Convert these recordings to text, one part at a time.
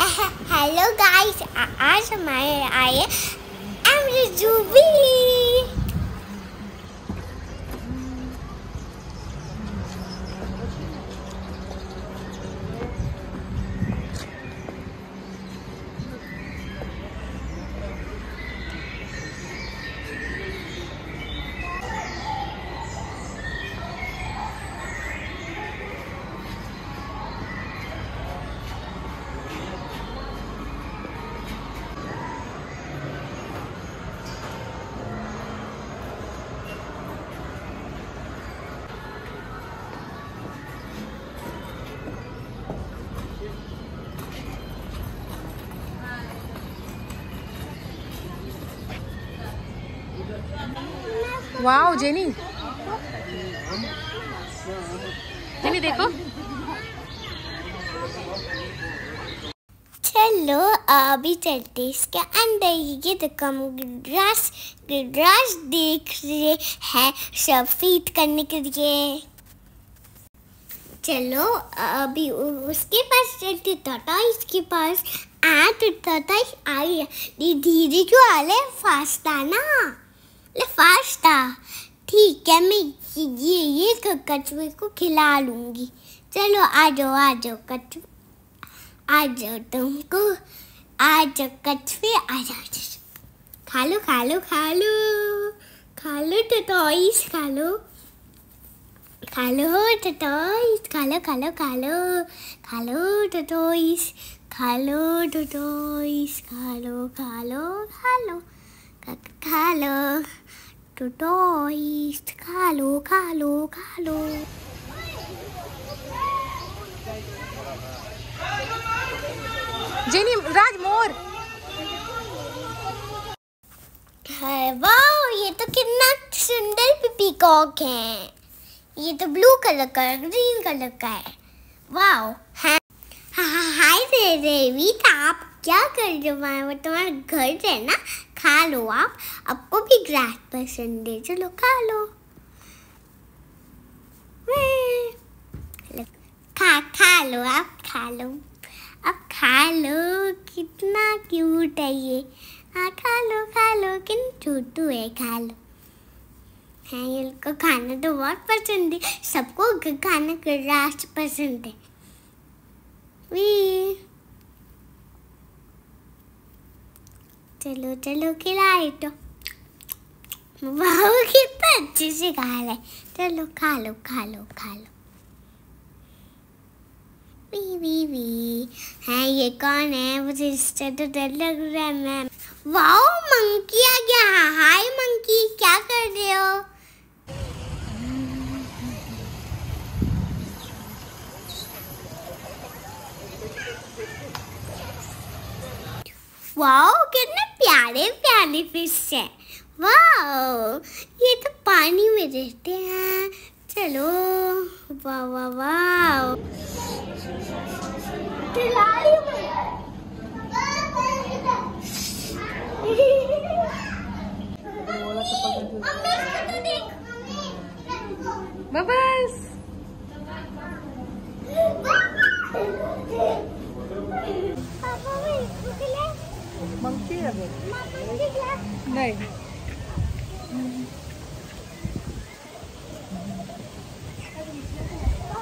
Hello guys आज हमारे आए एमरी जूबी वाओ, जेनी। जेनी, देखो। चलो, अभी चलते इसके अंदर। ये तो कम ग्रास ग्रास देख रहे हैं सब फ़ीड करने के लिए। चलो, अभी उसके पास चलते टाटा इसके पास। आ तो टाटा आई है। धीरे क्यों आ फास्ट आना ले आ ठीक है, मैं ये ये कछुए को खिला लूँगी। चलो आ जाओ आ जाओ कछुए आ जाओ तुमको, आ जाओ कछुए, आ जाओ खा लो खा लो खा लो खा लो टटॉइस खा लो खा लो टटॉइस खा लो खा लो खा लो खा लो टटॉइस खा लो टटॉइस खा लो खा लो खा लो खा खा लो टटॉइस खा लो खा लो खा लो। जेनी राज मोर। है वाओ ये तो कितना सुंदर पीकॉक है। ये तो ब्लू कलर का ग्रीन कलर का है। वाओ है। हाँ हाँ हाय रे रेवी आप क्या कर रहे हो? वहाँ वो तुम्हारा घर है ना? खा लो आप। आपको भी ग्रास पसंद है। चलो खा लो। खा खा लो आप, खा लो। अब खा लो। कितना क्यूट है ये। हाँ खा लो खा लो। किन छोटू है, खा लो। हाँ इनको खाना तो बहुत पसंद है। सबको खाना ग्रास पसंद है। वी। चलो चलो खिलाए तो। वाह कितना अच्छे से खा रहे चलो, खा लो खा लो खा लो। We we we. है, ये कौन है? मुझे इससे तो डर लग रहा है, मैम। वाओ, मंकी आ गया। हाय, मंकी, क्या कर रहे हो? वाओ कितने प्यारे प्यारे फ़िश है। वाओ ये तो पानी में रहते हैं। चलो वाह वाह वाह बबल्स मंकी है नहीं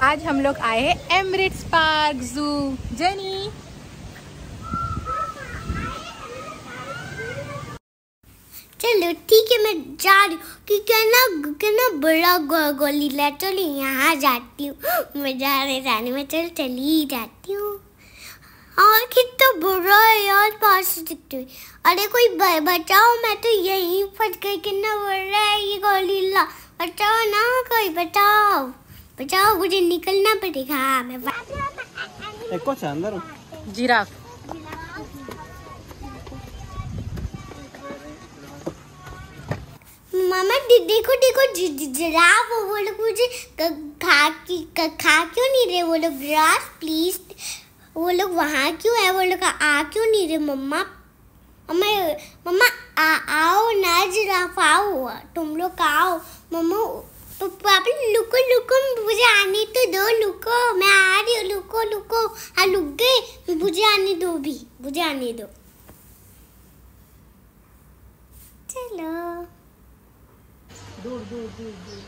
आज हम लोग आए हैं एमरिट्स पार्क जू जेनी चलो, ठीक है, मैं जा रही हूँ, क्योंकि ना कितना बड़ा गो- गोली ला, चलो, यहाँ जाती हूँ। मैं जाने जाने में, चल, चली जाती हूँ। और कितना बुरा है यार, पास दिखते हुए अरे, कोई बचाओ, मैं तो यहीं फंस गई कितना बुरा है, ये गोली ला। बचाओ ना, कोई, बचाओ। बचाओ मुझे निकलना पड़ेगा। मैं एक अंदर जीरा। मामा देखो देखो जिराफ वो लोग मुझे खा की खा क्यों नहीं रहे? वो लोग ग्रास प्लीज़। वो लोग वहाँ क्यों है? वो लोग आ क्यों नहीं रहे मम्मा? मम्मा मम्मा आओ ना जिराफ आओ। तुम लोग आओ। मम्मा पापा लुको लुको मुझे आने तो दो लुको मैं आ रही हूँ लुको लुको। हाँ लुक गए मुझे आने दो भी मुझे आने दो। चलो। दूर दूर दूर दूर।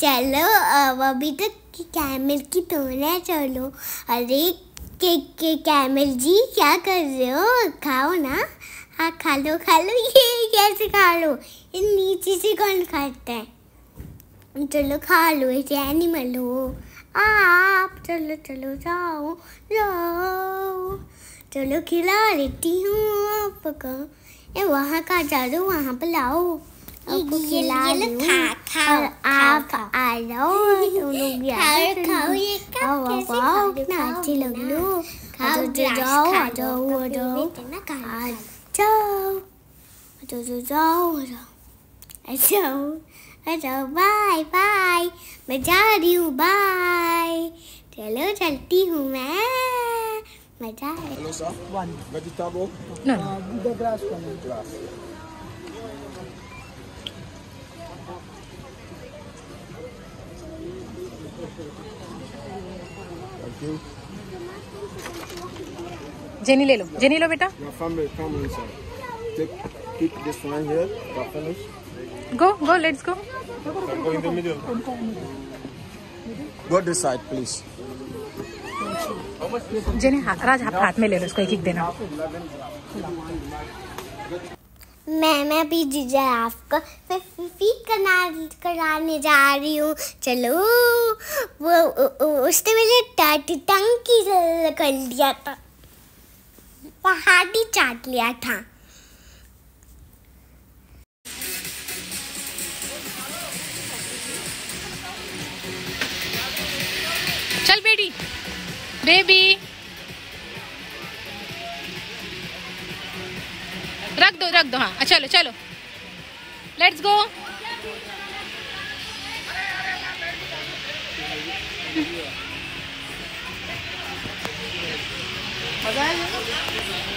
चलो अब अभी तो कैमल की है चलो। अरे के, के कैमल जी क्या कर रहे हो? खाओ ना। हाँ खा लो खा लो। ये कैसे खा लो? ये नीचे से कौन खाता है? चलो खा लो ऐसे एनिमल हो। आप चलो चलो जाओ जाओ। चलो खिला लेती हूँ आपको। ए वहाँ का जा दो वहाँ पर लाओ। आपको ये- खिला खा- खाओ, और आप आ जाओ तुम लोग खाओ, ये अच्छे लग लो खाओ, जाओ, ग्रास आ जाओ आ जाओ आ जाओ जाओ जाओ जाओ आ जाओ आ जाओ आ जाओ बाय बाय मैं जा रही हूँ बाय चलो चलती हूँ मैं मैं जा रही Hello, sir. One. Vegetable. No, no. the Jenny ले लो जेनी लो बेटा। Go go let's go go this please Jenny हाथ राज हाथ में ले लो उसको एक एक देना। मैं मैं अभी जीजा आपको मैं फ़ीड करना कराने जा रही हूँ। चलो, वो उसने मेरे ट- टंग की कर लिया था। पहाड़ी चाट लिया था। चल बेटी, बेबी। रख दो रख दो हाँ चलो चलो लेट्स गो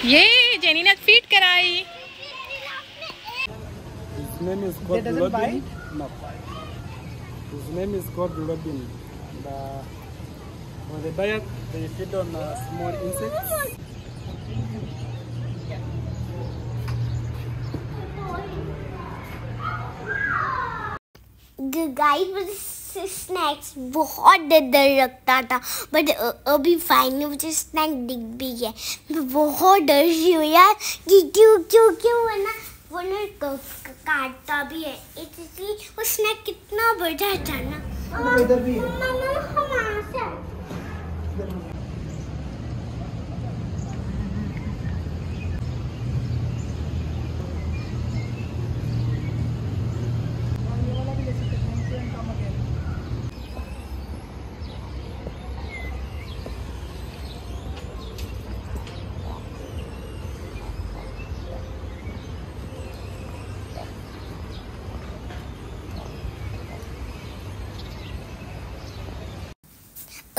ये जेनी ने फीट कराई His name is called Lodin. No. His name is called Lodin. The, when they bite, they feed on uh, small insects. Guys मुझे स्नैक्स बहुत डर डर लगता था। बट अभी फाइनली मुझे स्नैक दिख भी गया। मैं बहुत डर रही हूँ यार कि क्यों क्यों क्यों है ना? वो ना काटता भी है। इसलिए वो स्नैक कितना बड़ा था ना।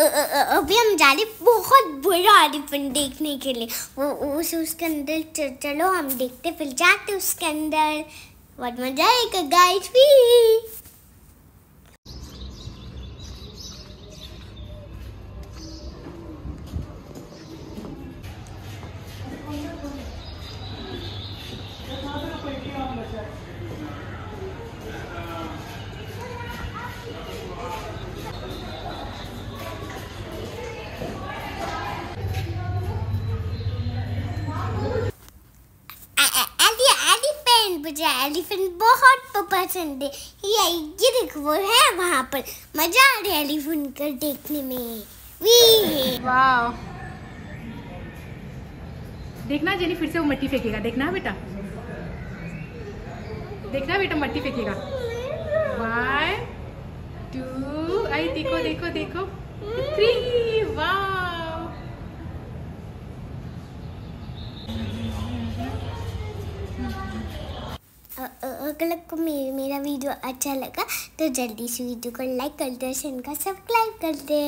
अभी हम जा रहे बहुत बुरा एलिफेंट देखने के लिए। वो उस उसके अंदर चलो हम देखते फिर जाते उसके अंदर। बहुत मज़ा आएगा गाइस भी मुझे एलिफेंट बहुत पसंद है। ये ये देखो वो है वहाँ पर। मज़ा आ रहा है एलिफेंट को देखने में। देखना जेनी फिर से वो मट्टी फेंकेगा। देखना बेटा। देखना बेटा मट्टी फेंकेगा। वन टू आई, देखो देखो देखो। थ्री वाह अगर आपको मेरा वीडियो अच्छा लगा तो जल्दी से वीडियो को लाइक कर दे चैनल का सब्सक्राइब कर दे